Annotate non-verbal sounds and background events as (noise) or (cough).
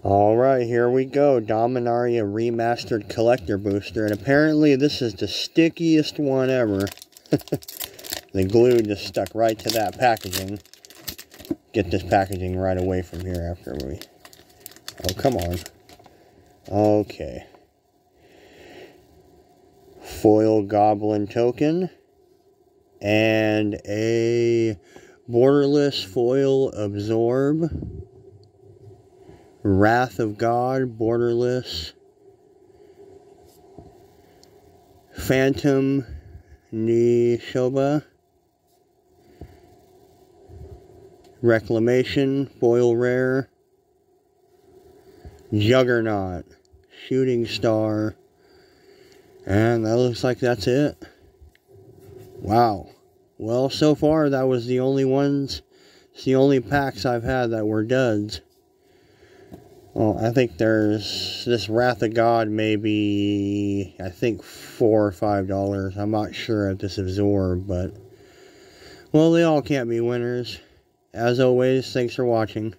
Alright, here we go. Dominaria Remastered Collector Booster. And apparently this is the stickiest one ever. (laughs) the glue just stuck right to that packaging. Get this packaging right away from here after we... Oh, come on. Okay. Foil Goblin Token. And a borderless foil absorb. Wrath of God, Borderless, Phantom Nishoba, Reclamation, Foil Rare, Juggernaut, Shooting Star, and that looks like that's it. Wow. Well, so far that was the only ones, it's the only packs I've had that were duds. Well, I think there's this Wrath of God maybe I think four or five dollars. I'm not sure if this absorb, but well, they all can't be winners. As always, thanks for watching.